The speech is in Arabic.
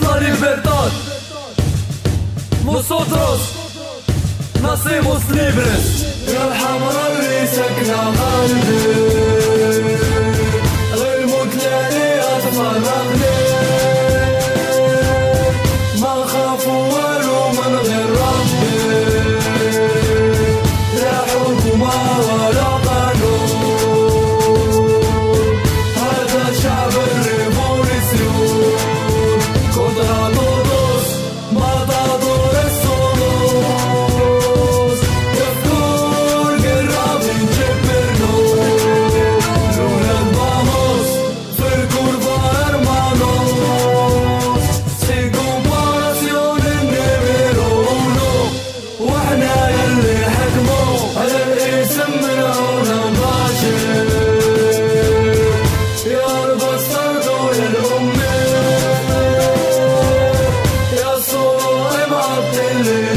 la libertad. Nosotros nacimos libres. يا الحمراء اللي سكنة قلبي Hallelujah.